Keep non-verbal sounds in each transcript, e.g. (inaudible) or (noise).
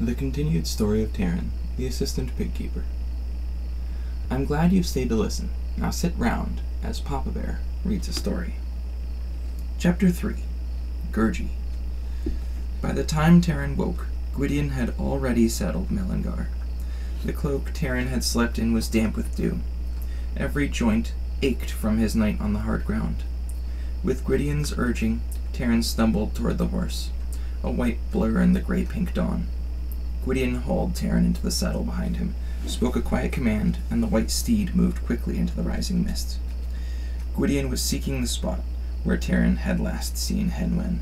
The continued story of Taran, the assistant pig keeper. I'm glad you've stayed to listen. Now sit round as Papa Bear reads a story. Chapter 3 Gurgi. By the time Taran woke, Gwydion had already saddled Melyngar. The cloak Taran had slept in was damp with dew. Every joint ached from his night on the hard ground. With Gwydion's urging, Taran stumbled toward the horse, a white blur in the gray pink dawn. Gwydion hauled Taran into the saddle behind him, spoke a quiet command, and the white steed moved quickly into the rising mist. Gwydion was seeking the spot where Taran had last seen Hen Wen.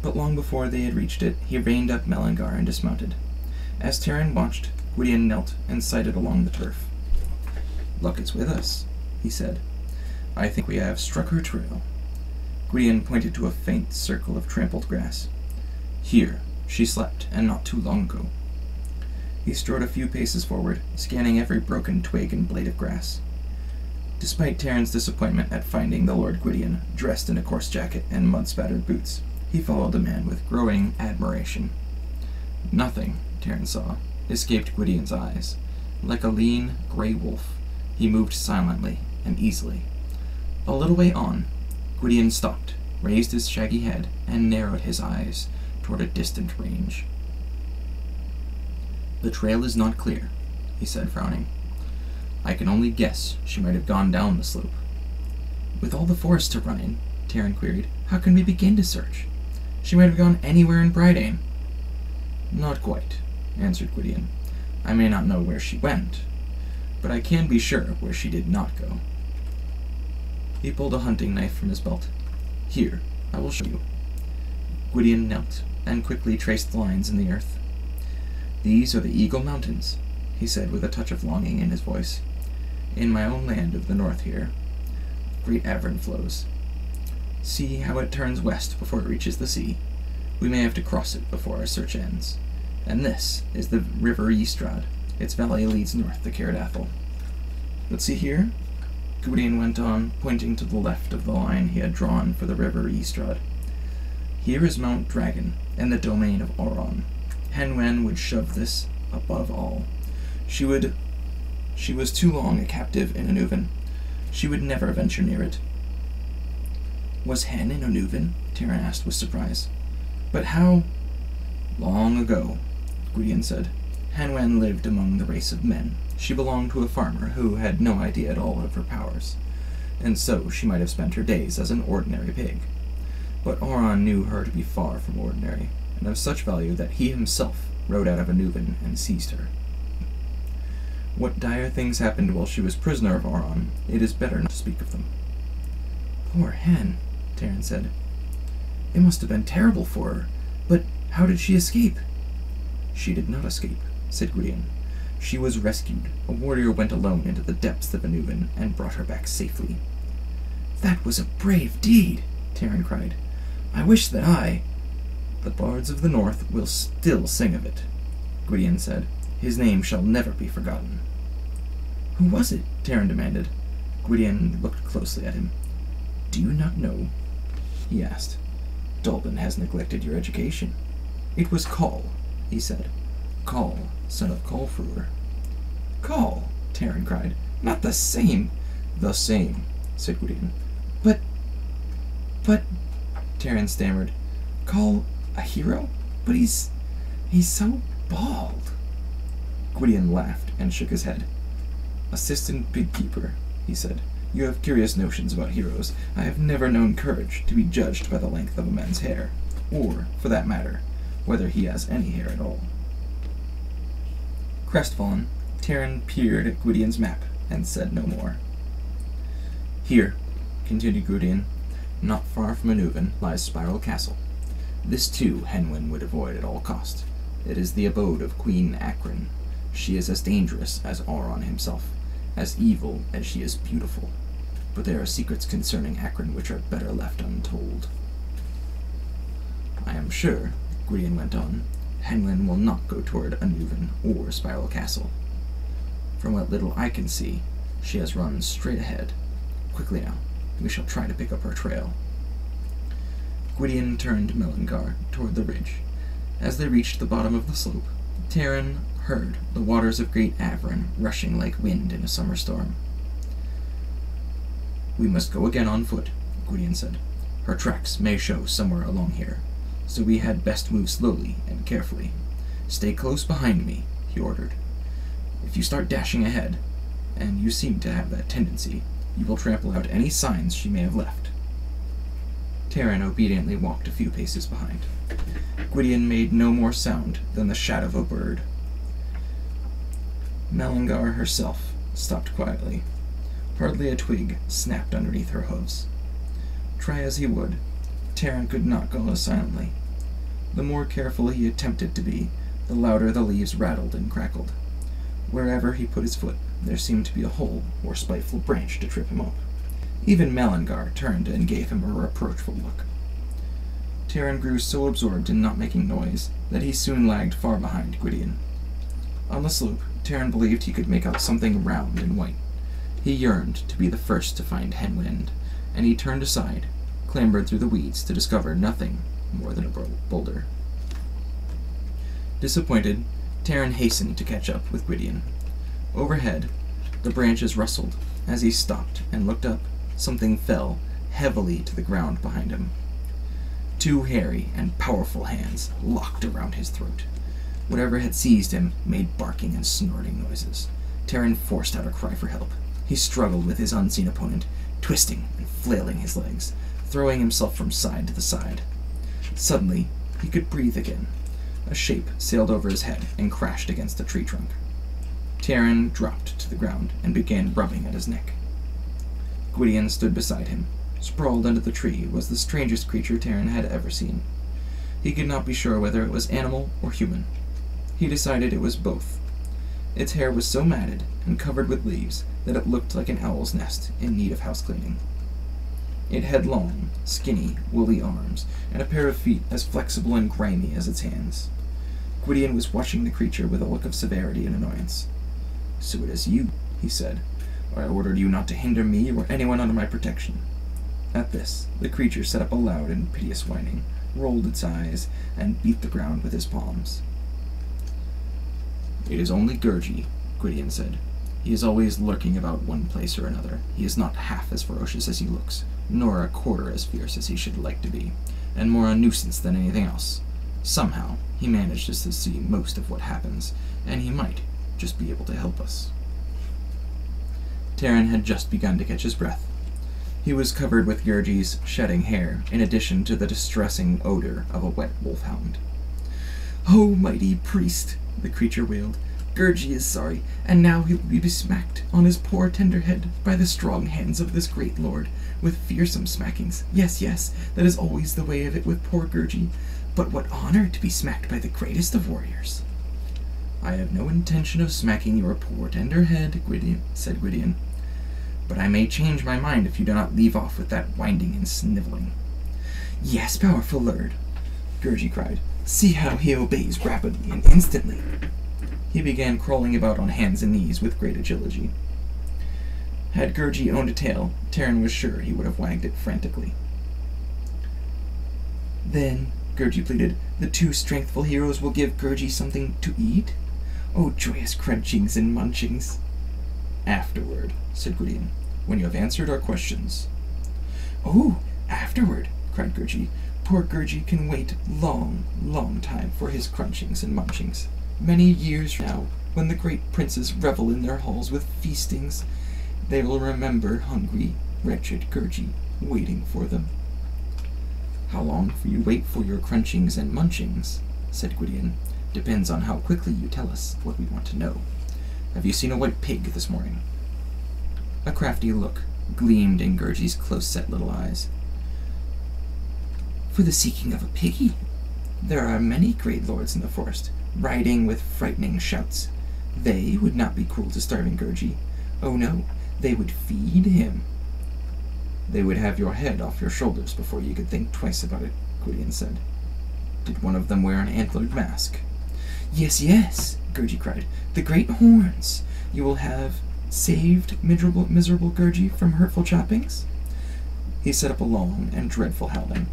But long before they had reached it, he reined up Melyngar and dismounted. As Taran watched, Gwydion knelt and sighted along the turf. Luck is with us, he said. I think we have struck her trail. Gwydion pointed to a faint circle of trampled grass. Here, she slept, and not too long ago. He strode a few paces forward, scanning every broken twig and blade of grass. Despite Taran's disappointment at finding the Lord Gwydion dressed in a coarse jacket and mud-spattered boots, he followed the man with growing admiration. Nothing, Taran saw, escaped Gwydion's eyes. Like a lean, gray wolf, he moved silently and easily. A little way on, Gwydion stopped, raised his shaggy head, and narrowed his eyes toward a distant range. The trail is not clear, he said, frowning. I can only guess she might have gone down the slope. With all the forest to run in, Taran queried, how can we begin to search? She might have gone anywhere in Prydain. Not quite, answered Gwydion. I may not know where she went, but I can be sure where she did not go. He pulled a hunting knife from his belt. Here, I will show you. Gwydion knelt and quickly traced the lines in the earth. These are the Eagle Mountains, he said with a touch of longing in his voice. In my own land of the north here, great Avren flows. See how it turns west before it reaches the sea. We may have to cross it before our search ends. And this is the River Ystrad. Its valley leads north to Caer Dathyl. But see here? Gwydion went on, pointing to the left of the line he had drawn for the River Ystrad. Here is Mount Dragon and the domain of Arawn. Henwen would shove this above all. She would. She was too long a captive in Annuvin. She would never venture near it. Was Hen in Annuvin? Taran asked with surprise. But how? Long ago, Gwydion said. Hen Wen lived among the race of men. She belonged to a farmer who had no idea at all of her powers, and so she might have spent her days as an ordinary pig. But Arawn knew her to be far from ordinary, and of such value that he himself rode out of Annuvin and seized her. What dire things happened while she was prisoner of Arawn, it is better not to speak of them. Poor Hen, Taran said. It must have been terrible for her, but how did she escape? She did not escape, said Gwydion. She was rescued. A warrior went alone into the depths of Annuvin and brought her back safely. That was a brave deed, Taran cried. I wish that I. The bards of the north will still sing of it, Gwydion said. His name shall never be forgotten. Who was it? Taran demanded. Gwydion looked closely at him. Do you not know? he asked. Dallben has neglected your education. It was Coll, he said. Coll, son of Collfrewr. Coll, Taran cried. Not the same. The same, said Gwydion. But, but, Taran stammered. Coll a hero? But he's, he's so bald. Gwydion laughed and shook his head. Assistant pig keeper, he said. You have curious notions about heroes. I have never known courage to be judged by the length of a man's hair, or, for that matter, whether he has any hair at all. Crestfallen, Taran peered at Gwydion's map and said no more. Here, continued Gwydion, not far from Annuvin lies Spiral Castle. This too Hen Wen would avoid at all cost. It is the abode of Queen Achren. She is as dangerous as Arawn himself, as evil as she is beautiful. But there are secrets concerning Achren which are better left untold. I am sure, Gwydion went on, Hen Wen will not go toward Annuvin or Spiral Castle. From what little I can see, she has run straight ahead. Quickly now, we shall try to pick up her trail. Gwydion turned Melyngar toward the ridge. As they reached the bottom of the slope, Taran heard the waters of Great Avren rushing like wind in a summer storm. We must go again on foot, Gwydion said. Her tracks may show somewhere along here, so we had best move slowly and carefully. Stay close behind me, he ordered. If you start dashing ahead, and you seem to have that tendency, you will trample out any signs she may have left. Taran obediently walked a few paces behind. Gwydion made no more sound than the shat of a bird. Melyngar herself stopped quietly. Hardly a twig snapped underneath her hooves. Try as he would, Taran could not go as silently. The more careful he attempted to be, the louder the leaves rattled and crackled. Wherever he put his foot, there seemed to be a hole or spiteful branch to trip him up. Even Melyngar turned and gave him a reproachful look. Taran grew so absorbed in not making noise that he soon lagged far behind Gwydion. On the slope, Taran believed he could make out something round and white. He yearned to be the first to find Hen Wen, and he turned aside, clambered through the weeds to discover nothing more than a boulder. Disappointed, Taran hastened to catch up with Gwydion. Overhead, the branches rustled. As he stopped and looked up, something fell heavily to the ground behind him. Two hairy and powerful hands locked around his throat. Whatever had seized him made barking and snorting noises. Taran forced out a cry for help. He struggled with his unseen opponent, twisting and flailing his legs, throwing himself from side to the side. Suddenly, he could breathe again. A shape sailed over his head and crashed against a tree trunk. Taran dropped to the ground and began rubbing at his neck. Gwydion stood beside him. Sprawled under the tree was the strangest creature Taran had ever seen. He could not be sure whether it was animal or human. He decided it was both. Its hair was so matted and covered with leaves that it looked like an owl's nest in need of house cleaning. It had long, skinny, woolly arms, and a pair of feet as flexible and grimy as its hands. Gwydion was watching the creature with a look of severity and annoyance. So it is you, he said. I ordered you not to hinder me or anyone under my protection. At this, the creature set up a loud and piteous whining, rolled its eyes, and beat the ground with his palms. It is only Gurgi, Gwydion said. He is always lurking about one place or another. He is not half as ferocious as he looks, nor a quarter as fierce as he should like to be, and more a nuisance than anything else. Somehow, he manages to see most of what happens, and he might just be able to help us. Taran had just begun to catch his breath. He was covered with Gurgi's shedding hair, in addition to the distressing odor of a wet wolfhound. Oh, mighty priest, the creature wailed. Gurgi is sorry, and now he will be smacked on his poor tender head by the strong hands of this great lord, with fearsome smackings. Yes, yes, that is always the way of it with poor Gurgi. But what honor to be smacked by the greatest of warriors. I have no intention of smacking your poor tender head, Gwydion, said Gwydion. But I may change my mind if you do not leave off with that winding and sniveling. Yes, powerful lord, Gurgi cried. See how he obeys rapidly and instantly. He began crawling about on hands and knees with great agility. Had Gurgi owned a tail, Taran was sure he would have wagged it frantically. Then, Gurgi pleaded, the two strengthful heroes will give Gurgi something to eat? Oh, joyous crunchings and munchings! Afterward, said Gwydion, when you have answered our questions. Oh, afterward, cried Gurgi. Poor Gurgi can wait long, long time for his crunchings and munchings. Many years now, when the great princes revel in their halls with feastings, they will remember hungry, wretched Gurgi waiting for them. How long will you wait for your crunchings and munchings? said Gwydion. Depends on how quickly you tell us what we want to know. Have you seen a white pig this morning? A crafty look gleamed in Gurgi's close-set little eyes for the seeking of a piggy. There are many great lords in the forest, riding with frightening shouts. They would not be cruel to starving Gurgi. Oh no, they would feed him. They would have your head off your shoulders before you could think twice about it, Gwydion said. Did one of them wear an antlered mask? Yes, yes, Gurgi cried. The great horns. You will have saved miserable, miserable Gurgi from hurtful choppings? He set up a long and dreadful howling.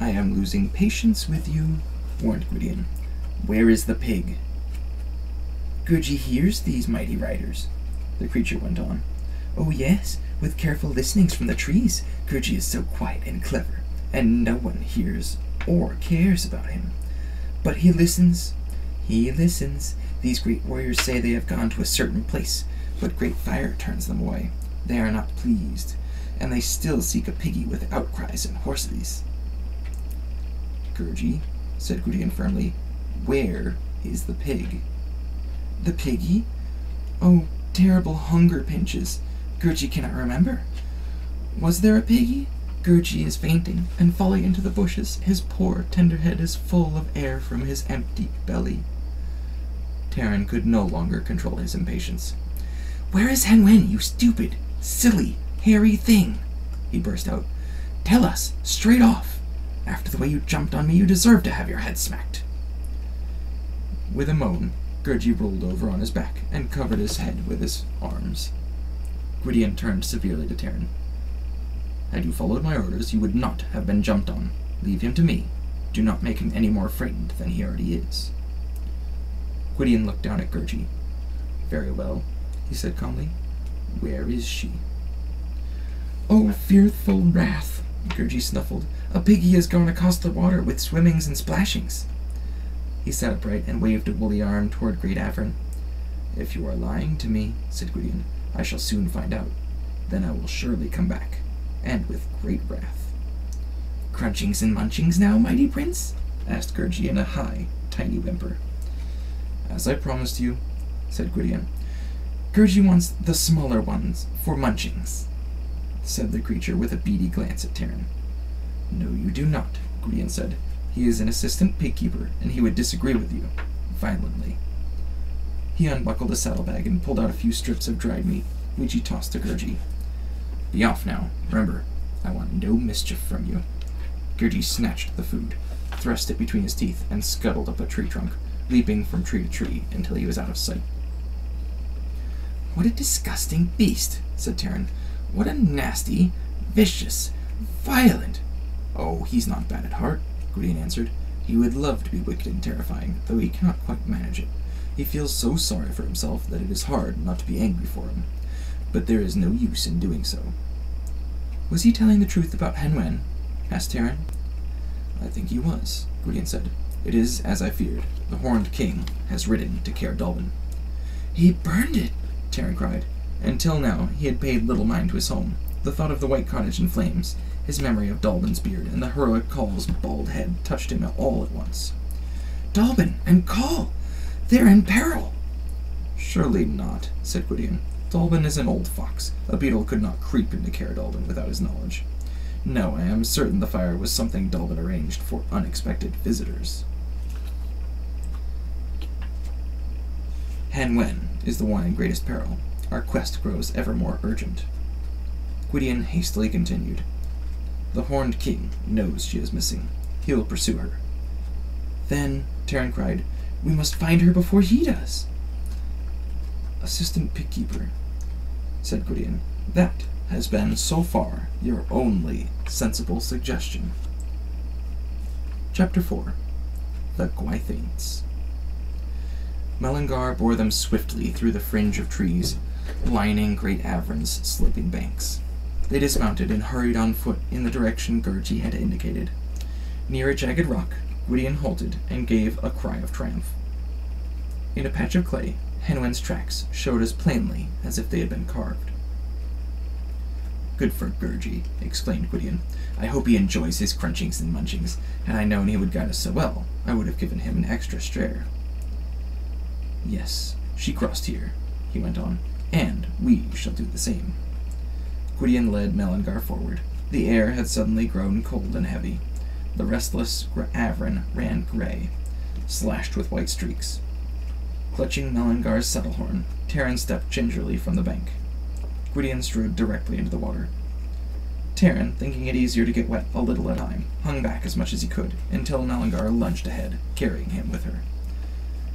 I am losing patience with you, warned Gwydion. Where is the pig? Gurgi hears these mighty riders, the creature went on. Oh, yes, with careful listenings from the trees. Gurgi is so quiet and clever, and no one hears or cares about him. But he listens. He listens. These great warriors say they have gone to a certain place, but great fire turns them away. They are not pleased, and they still seek a piggy with outcries and hoarsities. Gurgi, said Gwydion firmly, where is the pig? The piggy? Oh, terrible hunger pinches. Gurgi cannot remember. Was there a piggy? Gurgi is fainting and falling into the bushes. His poor tender head is full of air from his empty belly. Taran could no longer control his impatience. Where is Hen Wen, you stupid, silly, hairy thing? he burst out. Tell us, straight off. After the way you jumped on me, you deserve to have your head smacked. With a moan, Gurgi rolled over on his back and covered his head with his arms. Gwydion turned severely to Taran. Had you followed my orders, you would not have been jumped on. Leave him to me. Do not make him any more frightened than he already is. Gwydion looked down at Gurgi. Very well, he said calmly. Where is she? Oh, fearful wrath, Gurgi snuffled. A piggy has gone across the water with swimmings and splashings. He sat upright and waved a woolly arm toward Great Avren. If you are lying to me, said Gwydion, I shall soon find out. Then I will surely come back, and with great wrath. Crunchings and munchings now, mighty prince? asked Gurgi in a high, tiny whimper. As I promised you, said Gwydion. Gurgi wants the smaller ones for munchings, said the creature with a beady glance at Taran. No, you do not, Gwydion said. He is an assistant pigkeeper, and he would disagree with you, violently. He unbuckled a saddlebag and pulled out a few strips of dried meat, which he tossed to Gurgi. Be off now. Remember, I want no mischief from you. Gurgi snatched the food, thrust it between his teeth, and scuttled up a tree trunk, leaping from tree to tree until he was out of sight. What a disgusting beast, said Taran. What a nasty, vicious, violent. Oh, he's not bad at heart, Green answered. He would love to be wicked and terrifying, though he cannot quite manage it. He feels so sorry for himself that it is hard not to be angry for him. But there is no use in doing so. Was he telling the truth about Hen Wen? Asked Taran. I think he was, Gwydion said. It is as I feared. The Horned King has ridden to Caer Dallben. He burned it, Taran cried. Until now, he had paid little mind to his home. The thought of the white cottage in flames, his memory of Dallben's beard, and the heroic Coll's bald head touched him all at once. Dallben and Coll! They're in peril! Surely not, said Gwydion. Dallben is an old fox. A beetle could not creep into Caer Dallben without his knowledge. No, I am certain the fire was something Dallben arranged for unexpected visitors. Hen Wen is the one in greatest peril. Our quest grows ever more urgent. Gwydion hastily continued. The Horned King knows she is missing. He will pursue her. Then, Taran cried, we must find her before he does. Assistant Pigkeeper, said Gwydion. That has been, so far, your only sensible suggestion. Chapter 4 The Gwythaints Melyngar bore them swiftly through the fringe of trees, lining Great Avren's sloping banks. They dismounted and hurried on foot in the direction Gurgi had indicated. Near a jagged rock, Gwydion halted and gave a cry of triumph. In a patch of clay, Hen Wen's tracks showed as plainly as if they had been carved. Good for Gurgi, exclaimed Gwydion. I hope he enjoys his crunchings and munchings. Had I known he would guide us so well, I would have given him an extra share. Yes, she crossed here, he went on, and we shall do the same. Gwydion led Melyngar forward. The air had suddenly grown cold and heavy. The restless Avren ran gray, slashed with white streaks. Clutching Melyngar's saddle horn, Taran stepped gingerly from the bank. Gwydion strode directly into the water. Taran, thinking it easier to get wet a little at a time, hung back as much as he could, until Melyngar lunged ahead, carrying him with her.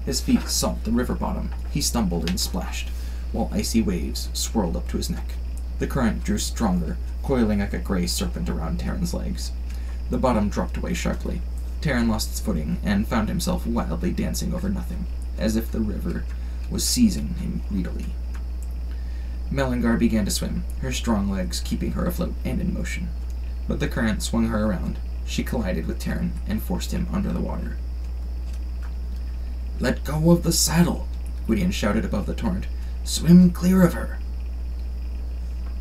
His feet sought the river bottom. He stumbled and splashed, while icy waves swirled up to his neck. The current drew stronger, coiling like a gray serpent around Taran's legs. The bottom dropped away sharply. Taran lost his footing and found himself wildly dancing over nothing, as if the river was seizing him greedily. Melyngar began to swim, her strong legs keeping her afloat and in motion. But the current swung her around. She collided with Taran and forced him under the water. Let go of the saddle, Gwydion shouted above the torrent. Swim clear of her.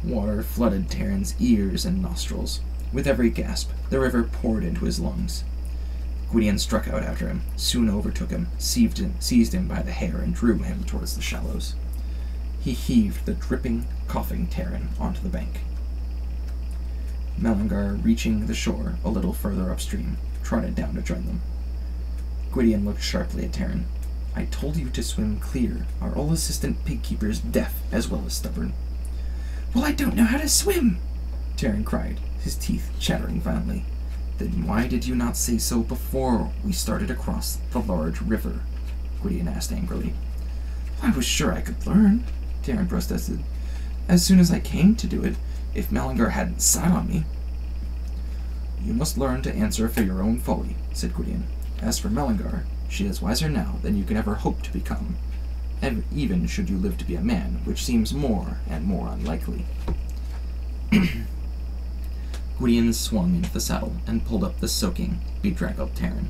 Water flooded Taran's ears and nostrils. With every gasp, the river poured into his lungs. Gwydion struck out after him, soon overtook him, seized him, seized him by the hair, and drew him towards the shallows. He heaved the dripping, coughing Taran onto the bank. Melyngar, reaching the shore a little further upstream, trotted down to join them. Gwydion looked sharply at Taran. I told you to swim clear. Are all assistant pig keepers deaf as well as stubborn? Well, I don't know how to swim, Taran cried, his teeth chattering violently. Then why did you not say so before we started across the large river? Gwydion asked angrily. I was sure I could learn, Taran protested. As soon as I came to do it, if Melyngar hadn't sat on me. You must learn to answer for your own folly, said Gwydion. As for Melyngar, she is wiser now than you can ever hope to become, even should you live to be a man, which seems more and more unlikely. (clears throat) Gwydion swung into the saddle and pulled up the soaking, bedraggled Taran.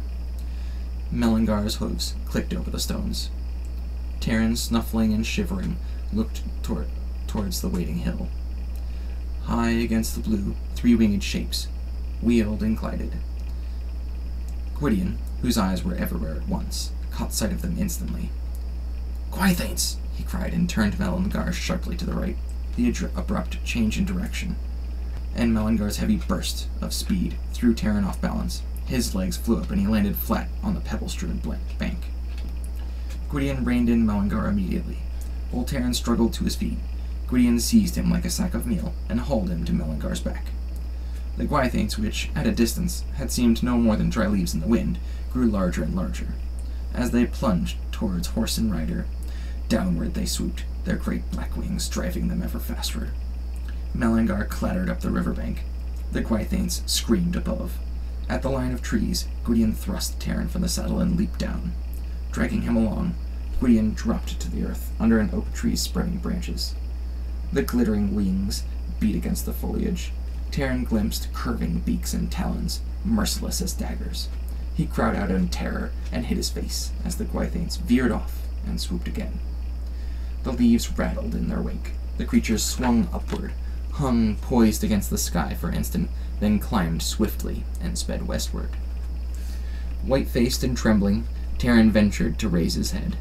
Melyngar's hooves clicked over the stones. Taran, snuffling and shivering, looked toward, towards the waiting hill. High against the blue, three winged shapes wheeled and glided. Gwydion, whose eyes were everywhere at once, caught sight of them instantly. Gwythaints! he cried and turned Melyngar sharply to the right. The abrupt change in direction and Melyngar's heavy burst of speed threw Taran off balance. His legs flew up and he landed flat on the pebble strewn bank. Gwydion reined in Melyngar immediately. Old Taran struggled to his feet. Gwydion seized him like a sack of meal and hauled him to Melyngar's back. The Gwythaints, which, at a distance, had seemed no more than dry leaves in the wind, grew larger and larger. As they plunged towards horse and rider, downward they swooped, their great black wings driving them ever faster. Melyngar clattered up the riverbank. The Gwythaints screamed above. At the line of trees, Gwydion thrust Taran from the saddle and leaped down. Dragging him along, Gwydion dropped to the earth under an oak tree's spreading branches. The glittering wings beat against the foliage. Taran glimpsed curving beaks and talons, merciless as daggers. He cried out in terror and hid his face as the Gwythaints veered off and swooped again. The leaves rattled in their wake. The creatures swung upward, hung poised against the sky for an instant, then climbed swiftly and sped westward. White faced and trembling, Taran ventured to raise his head.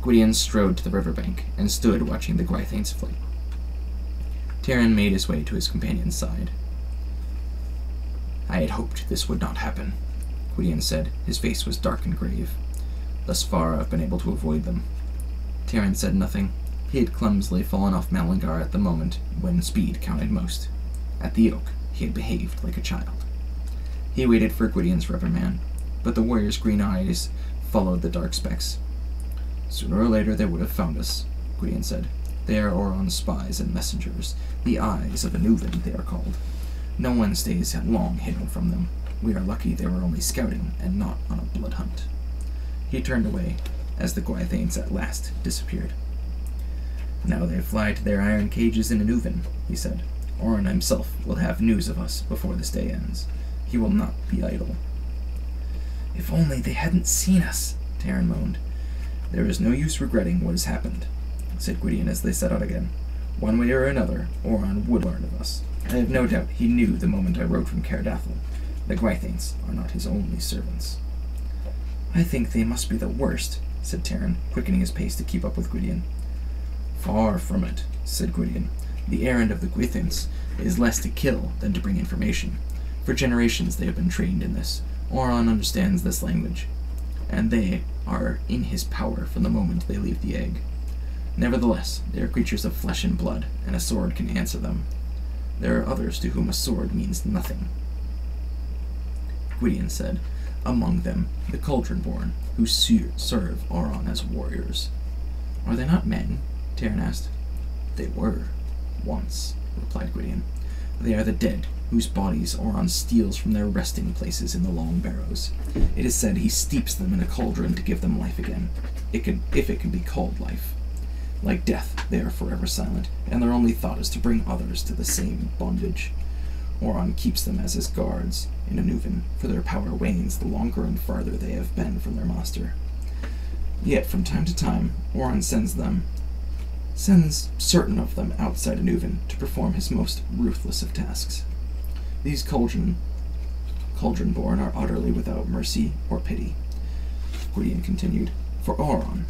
Gwydion strode to the riverbank and stood watching the Gwythain's flight. Taran made his way to his companion's side. I had hoped this would not happen, Gwydion said. His face was dark and grave. Thus far, I've been able to avoid them. Taran said nothing, he had clumsily fallen off Melyngar at the moment when speed counted most. At the oak, he had behaved like a child. He waited for Gwydion's man, but the warrior's green eyes followed the dark specks. Sooner or later they would have found us, Gwydion said. They are Arawn's spies and messengers. The eyes of Annuvin, they are called. No one stays long hidden from them. We are lucky they were only scouting and not on a blood hunt. He turned away as the Gwythaints at last disappeared. Now they fly to their iron cages in Annuvin, he said. Arawn himself will have news of us before this day ends. He will not be idle. If only they hadn't seen us, Taran moaned. There is no use regretting what has happened, said Gwydion as they set out again. One way or another, Arawn would learn of us. I have no doubt he knew the moment I rode from Caer Dathyl. The Gwythaints are not his only servants. I think they must be the worst, said Taran, quickening his pace to keep up with Gwydion. Far from it, said Gwydion. The errand of the Gwythaints is less to kill than to bring information. For generations they have been trained in this. Arawn understands this language, and they are in his power from the moment they leave the egg. Nevertheless, they are creatures of flesh and blood, and a sword can answer them. There are others to whom a sword means nothing. Gwydion said, among them the Cauldron-born, who serve Arawn as warriors. Are they not men? Taran asked. They were, once, replied Gwydion. They are the dead whose bodies Arawn steals from their resting places in the long barrows. It is said he steeps them in a cauldron to give them life again, it can, if it can be called life. Like death, they are forever silent, and their only thought is to bring others to the same bondage. Arawn keeps them as his guards in Annuvin, for their power wanes the longer and farther they have been from their master. Yet from time to time, Arawn sends them sends certain of them outside Annuvin to perform his most ruthless of tasks. These cauldron cauldron born are utterly without mercy or pity. Gwydion continued, for Arawn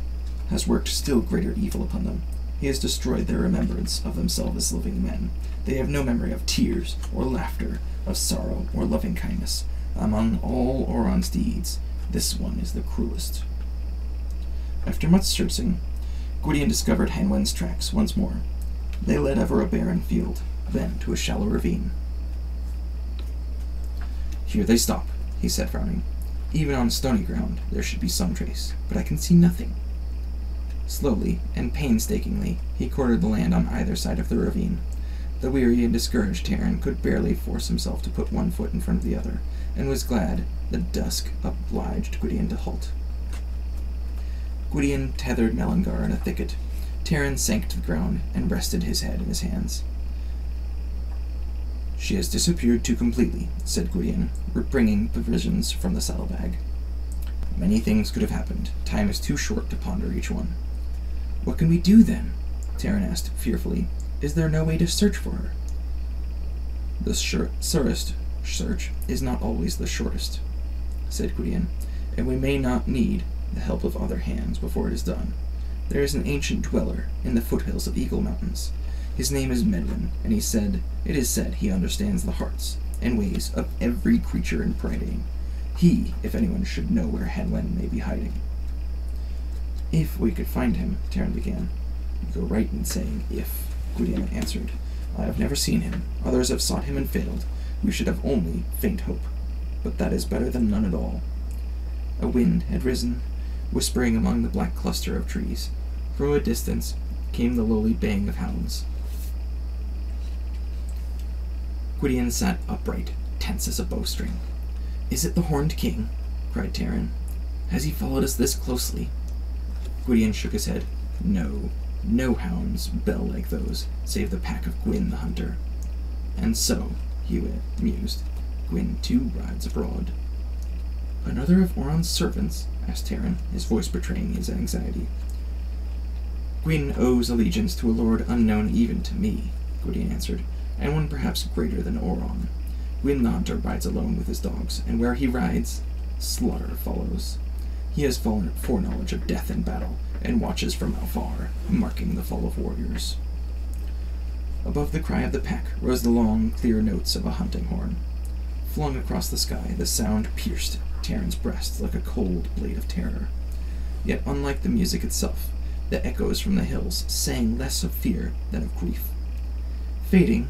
has worked still greater evil upon them. He has destroyed their remembrance of themselves as living men. They have no memory of tears or laughter, of sorrow or loving kindness. Among all Arawn's deeds, this one is the cruelest. After much searching, Gwydion discovered Hen Wen's tracks once more. They led over a barren field, then to a shallow ravine. Here they stop, he said, frowning. Even on stony ground, there should be some trace, but I can see nothing. Slowly and painstakingly, he quartered the land on either side of the ravine. The weary and discouraged Taran could barely force himself to put one foot in front of the other, and was glad that dusk obliged Gwydion to halt. Gwydion tethered Melyngar in a thicket. Taran sank to the ground and rested his head in his hands. She has disappeared too completely, said Gwydion, bringing provisions from the saddlebag. Many things could have happened. Time is too short to ponder each one. What can we do then? Taran asked fearfully. Is there no way to search for her? The surest search is not always the shortest, said Gwydion, and we may not need the help of other hands before it is done. There is an ancient dweller in the foothills of Eagle Mountains. His name is Medwyn, and he said it is said he understands the hearts and ways of every creature in Prydain. He, if anyone, should know where Hen Wen may be hiding. If we could find him, Taran began. You go right in saying if, Gwydion answered. I have never seen him. Others have sought him and failed. We should have only faint hope. But that is better than none at all. A wind had risen, whispering among the black cluster of trees. From a distance came the lowly baying of hounds. Gwydion sat upright, tense as a bowstring. Is it the Horned King? cried Taran. Has he followed us this closely? Gwydion shook his head. No, no hounds bell like those, save the pack of Gwyn the hunter. And so, he mused, Gwyn too rides abroad. Another of Arawn's servants? Asked Taran, his voice betraying his anxiety. Gwyn owes allegiance to a lord unknown even to me, Gwydion answered, and one perhaps greater than Arawn. Gwyn hunter rides alone with his dogs, and where he rides, slaughter follows. He has fallen foreknowledge of death in battle, and watches from afar, marking the fall of warriors. Above the cry of the pack rose the long, clear notes of a hunting horn. Flung across the sky, the sound pierced Taran's breast like a cold blade of terror. Yet, unlike the music itself, the echoes from the hills sang less of fear than of grief. Fading,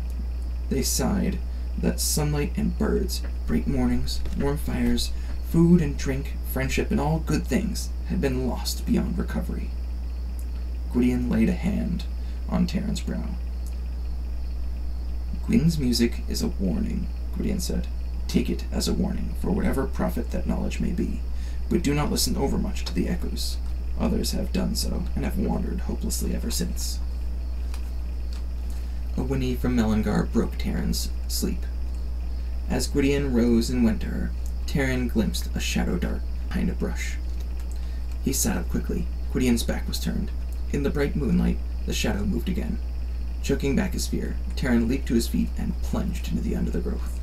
they sighed that sunlight and birds, bright mornings, warm fires, food and drink, friendship, and all good things had been lost beyond recovery. Gwydion laid a hand on Taran's brow. Gwyn's music is a warning, Gwydion said. Take it as a warning, for whatever profit that knowledge may be, but do not listen overmuch to the echoes. Others have done so, and have wandered hopelessly ever since. A whinny from Melyngar broke Taran's sleep. As Gwydion rose and went to her, Taran glimpsed a shadow dart behind a brush. He sat up quickly. Gwydion's back was turned. In the bright moonlight, the shadow moved again. Choking back his fear, Taran leaped to his feet and plunged into the undergrowth.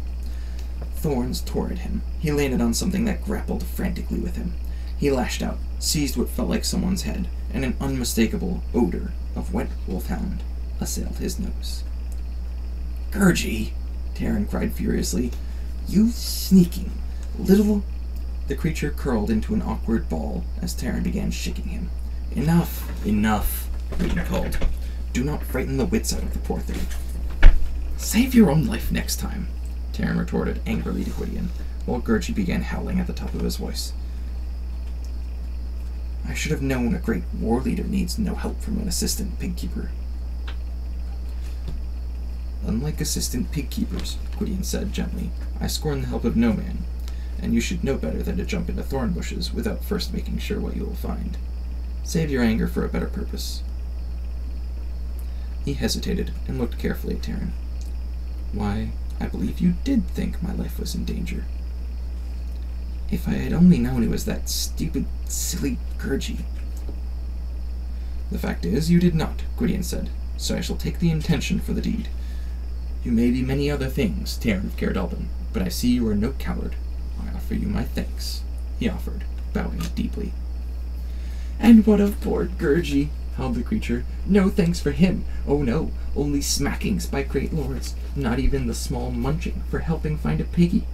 Thorns tore at him. He landed on something that grappled frantically with him. He lashed out, seized what felt like someone's head, and an unmistakable odor of wet wolfhound assailed his nose. Gurgi! Taran cried furiously. You sneaking little the creature curled into an awkward ball as Taran began shaking him. Enough! Enough! Reed called. Do not frighten the wits out of the poor thing. Save your own life next time, Taran retorted angrily to Gwydion, while Gurgi began howling at the top of his voice. I should have known a great war leader needs no help from an assistant pigkeeper. Unlike assistant pig keepers, Gwydion said gently, I scorn the help of no man, and you should know better than to jump into thorn bushes without first making sure what you will find. Save your anger for a better purpose. He hesitated and looked carefully at Taran. Why, I believe you did think my life was in danger. If I had only known it was that stupid, silly Gurgi. The fact is, you did not, Gwydion said, so I shall take the intention for the deed. You may be many other things, Taran of Caer Dallben, but I see you are no coward. I offer you my thanks, he offered, bowing deeply. And what of poor Gurgi? Howled the creature. No thanks for him. Oh no, only smackings by great lords, not even the small munching for helping find a piggy.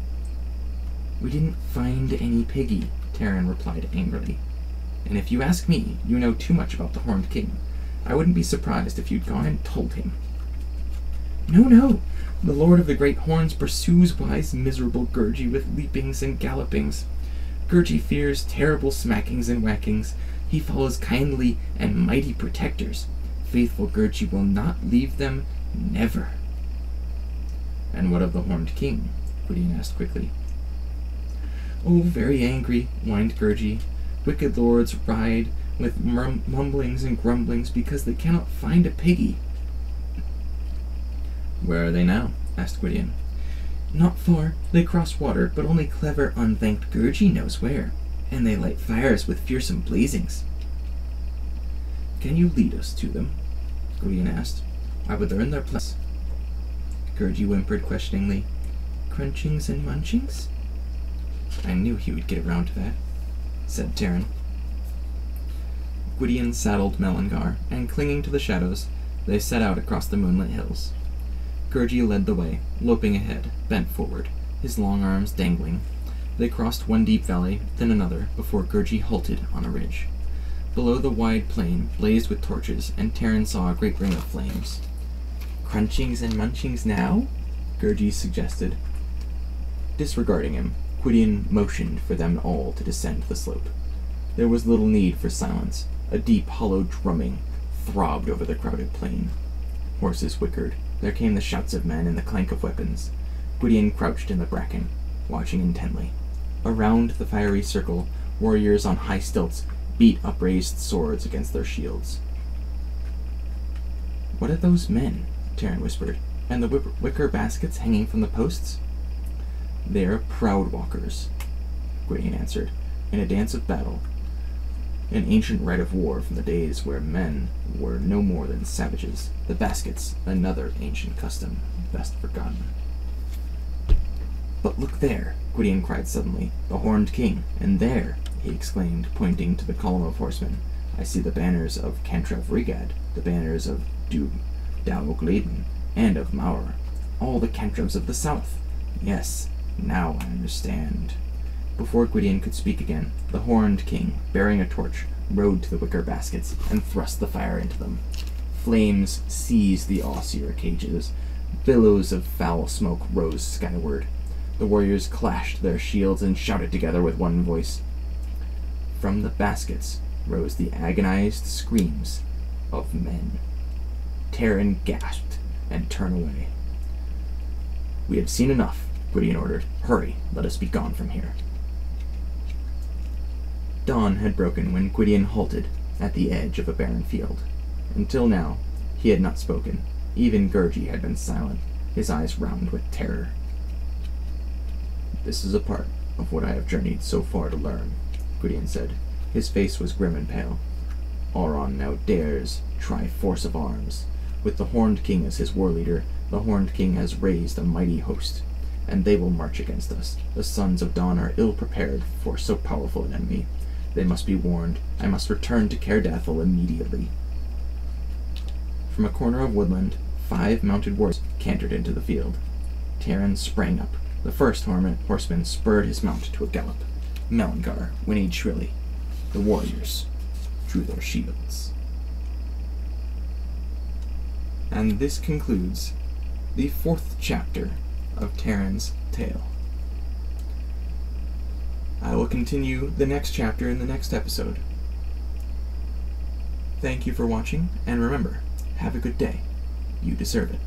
We didn't find any piggy, Taran replied angrily. And if you ask me, you know too much about the Horned King. I wouldn't be surprised if you'd gone and told him. No, no. The Lord of the Great Horns pursues wise, miserable Gurgi with leapings and gallopings. Gurgi fears terrible smackings and whackings. He follows kindly and mighty protectors. Faithful Gurgi will not leave them, never. And what of the Horned King? Gwydion asked quickly. Oh, very angry, whined Gurgi. Wicked lords ride with mumblings and grumblings because they cannot find a piggy. Where are they now? asked Gwydion. Not far. They cross water, but only clever, unthanked Gurgi knows where. And they light fires with fearsome blazings. Can you lead us to them? Gwydion asked. I would learn their place. Gurgi whimpered questioningly. Crunchings and munchings? I knew he would get around to that, said Taran. Gwydion saddled Melyngar, and clinging to the shadows, they set out across the moonlit hills. Gurgi led the way, loping ahead, bent forward, his long arms dangling. They crossed one deep valley, then another, before Gurgi halted on a ridge. Below the wide plain blazed with torches, and Taran saw a great ring of flames. Crunchings and munchings now? Gurgi suggested. Disregarding him, Gwydion motioned for them all to descend the slope. There was little need for silence. A deep, hollow drumming throbbed over the crowded plain. Horses whickered. There came the shouts of men and the clank of weapons. Gwydion crouched in the bracken, watching intently. Around the fiery circle, warriors on high stilts beat upraised swords against their shields. What are those men? Taran whispered. And the wicker baskets hanging from the posts? They are proud walkers, Gwydion answered, in a dance of battle. An ancient rite of war from the days where men were no more than savages. The baskets, another ancient custom, best forgotten. But look there, Gwydion cried suddenly, the horned king, and there, he exclaimed, pointing to the column of horsemen, I see the banners of Cantrev Rigad, the banners of Du Dalgladen, and of Maur, all the Cantrevs of the south. Yes, now I understand. Before Gwydion could speak again, the horned king, bearing a torch, rode to the wicker baskets and thrust the fire into them. Flames seized the osier cages. Billows of foul smoke rose skyward. The warriors clashed their shields and shouted together with one voice. From the baskets rose the agonized screams of men. Taran gasped and turned away. We have seen enough, Gwydion ordered. Hurry, let us be gone from here. Dawn had broken when Gwydion halted at the edge of a barren field. Until now, he had not spoken. Even Gurgi had been silent, his eyes round with terror. This is a part of what I have journeyed so far to learn, Gwydion said. His face was grim and pale. Arawn now dares try force of arms. With the Horned King as his war leader, the Horned King has raised a mighty host and they will march against us. The sons of Don are ill prepared for so powerful an enemy. They must be warned. I must return to Caer Dathyl immediately. From a corner of woodland, five mounted warriors cantered into the field. Taran sprang up. The first horseman spurred his mount to a gallop. Melyngar whinnied shrilly. The warriors drew their shields. And this concludes the fourth chapter of Taran's tale. I will continue the next chapter in the next episode. Thank you for watching, and remember, have a good day. You deserve it.